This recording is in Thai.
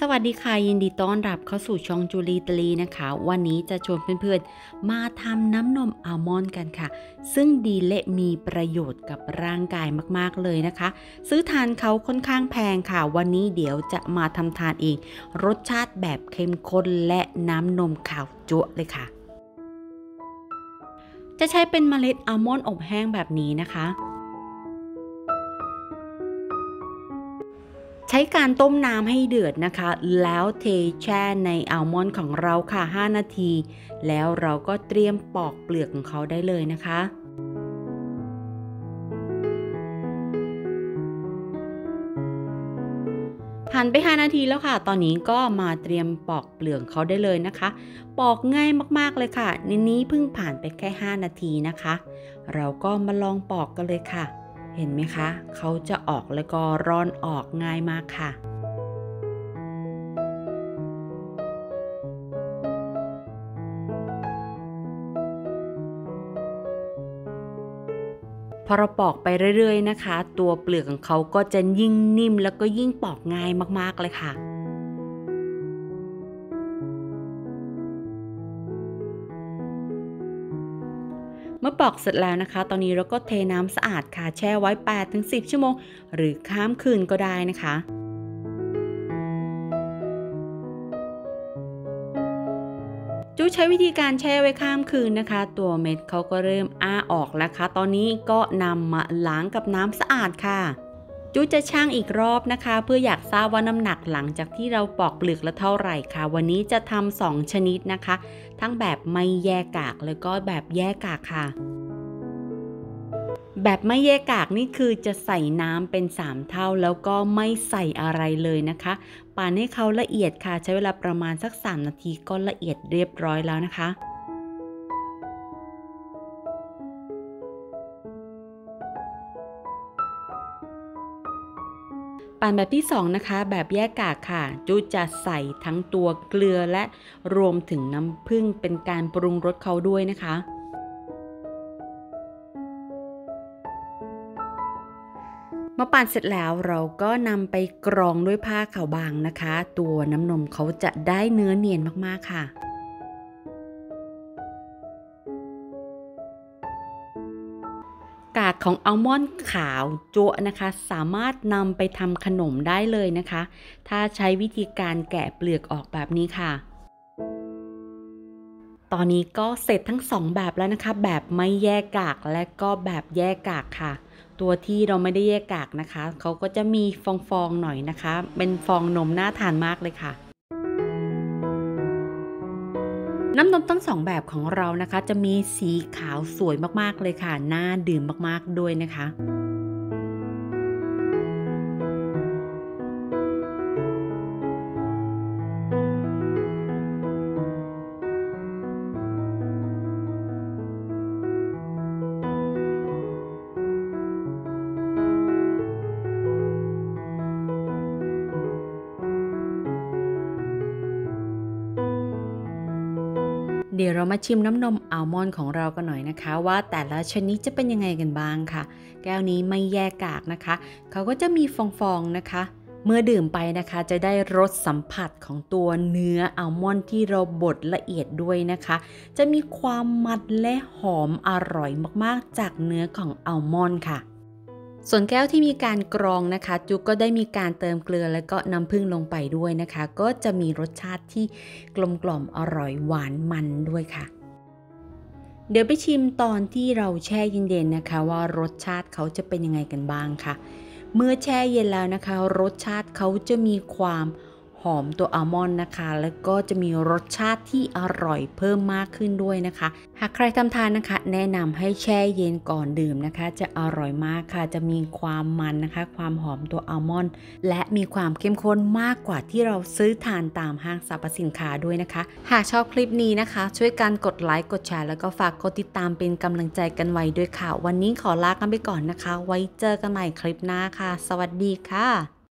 สวัสดีค่ะยินดีต้อนรับเข้าสู่ช่องจูลีตลีนะคะ วันนี้จะชวนเพื่อนๆ มาทำน้ำนมอัลมอนด์กันค่ะ ซึ่งดีและมีประโยชน์กับร่างกายมากๆเลยนะคะ ซื้อทานเขาค่อนข้างแพงค่ะ วันนี้เดี๋ยวจะมาทำทานเองรสชาติแบบเข้มข้นและน้ำนมขาวจั๊วเลยค่ะ จะใช้เป็นเมล็ดอัลมอนด์อบแห้งแบบนี้นะคะ ใช้การต้มน้ำให้เดือดนะคะ แล้วเทแช่ในอัลมอนด์ของเราค่ะ 5 นาที แล้วเราก็เตรียมปอกเปลือกของเขาได้เลยนะคะผ่านไป 5 นาทีแล้วค่ะ ตอนนี้ก็มาเตรียมปอกเปลือกเขาได้เลยนะคะ ปอกง่ายมากๆเลยค่ะในนี้เพิ่งผ่านไปแค่ 5 นาทีนะคะ เราก็มาลองปอกกันเลยค่ะ เห็นไหมคะ เขาจะออกแล้วก็ร่อนออกง่ายมากค่ะ พอเราปอกไปเรื่อยๆนะคะ ตัวเปลือกของเขาก็จะยิ่งนิ่มแล้วก็ยิ่งปอกง่ายมากๆเลยค่ะ มื่อปอกเสร็จแล้วนะคะ ตอนนี้เราก็เทน้ำสะอาดค่ะแช่ไว้ 8-10 ชั่วโมง หรือข้ามคืนก็ได้นะคะจูใช้วิธีการแช่ไว้ข้ามคืนนะคะ ตัวเม็ดเขาก็เริ่มอ้าออกแล้วค่ะ ตอนนี้ก็นำมาล้างกับน้ำสะอาดค่ะ จูจะช่างอีกรอบนะคะ เพื่ออยากทราบว่าน้ำหนักหลังจากที่เราปอกเปลือกแล้วเท่าไหร่ค่ะ วันนี้จะทำสองชนิดนะคะ ทั้งแบบไม่แยกกากแล้วก็แบบแยกกากค่ะ แบบไม่แยกกากนี่คือจะใส่น้ำเป็น 3 เท่าแล้วก็ไม่ใส่อะไรเลยนะคะปั่นให้เขาละเอียดค่ะ ใช้เวลาประมาณสัก 3 นาทีก็ละเอียดเรียบร้อยแล้วนะคะ ปั่นแบบที่ 2 นะคะ แบบแยกกากค่ะ จูจะใส่ทั้งตัวเกลือและรวมถึงน้ำผึ้งเป็นการปรุงรสเขาด้วยนะคะเมื่อปั่นเสร็จแล้วเราก็นำไปกรองด้วยผ้าขาวบางนะคะ ตัวน้ำนมเขาจะได้เนื้อเนียนมากๆค่ะ กากของอัลมอนด์ขาวจัวนะคะ สามารถนำไปทำขนมได้เลยนะคะ ถ้าใช้วิธีการแกะเปลือกออกแบบนี้ค่ะ ตอนนี้ก็เสร็จทั้ง2แบบแล้วนะคะ แบบไม่แยกกากและก็แบบแยกกากค่ะ ตัวที่เราไม่ได้แยกกากนะคะ เขาก็จะมีฟองๆหน่อยนะคะ เป็นฟองนมน่าทานมากเลยค่ะ น้ำนมทั้งสองแบบของเรานะคะ จะมีสีขาวสวยมากๆเลยค่ะ น่าดื่มมากๆด้วยนะคะ เดี๋ยวเรามาชิมน้ำนมอัลมอนด์ของเรากันหน่อยนะคะ ว่าแต่ละชนิดจะเป็นยังไงกันบ้างค่ะ แก้วนี้ไม่แยกกากนะคะ เขาก็จะมีฟองๆนะคะ เมื่อดื่มไปนะคะจะได้รสสัมผัสของตัวเนื้ออัลมอนด์ที่เราบดละเอียดด้วยนะคะ จะมีความมันและหอมอร่อยมากๆ จากเนื้อของอัลมอนด์ค่ะ ส่วนแก้วที่มีการกรองนะคะ จุกก็ได้มีการเติมเกลือแล้วก็น้ำผึ้งลงไปด้วยนะคะ ก็จะมีรสชาติที่กลมกล่อมอร่อยหวานมันด้วยค่ะ เดี๋ยวไปชิมตอนที่เราแช่เย็นๆนะคะ ว่ารสชาติเขาจะเป็นยังไงกันบ้างค่ะ เมื่อแช่เย็นแล้วนะคะ รสชาติเขาจะมีความ หอมตัวอัลมอนด์นะคะ แล้วก็จะมีรสชาติที่อร่อยเพิ่มมากขึ้นด้วยนะคะ หากใครทำทานนะคะ แนะนำให้แช่เย็นก่อนดื่มนะคะ จะอร่อยมากค่ะ จะมีความมันนะคะ ความหอมตัวอัลมอนด์และมีความเข้มข้นมากกว่าที่เราซื้อทานตามห้างสรรพสินค้าด้วยนะคะ หากชอบคลิปนี้นะคะ ช่วยกันกดไลค์กดแชร์แล้วก็ฝากกดติดตามเป็นกำลังใจกันไว้ด้วยค่ะ วันนี้ขอลากันไปก่อนนะคะ ไว้เจอกันใหม่คลิปหน้าค่ะ สวัสดีค่ะ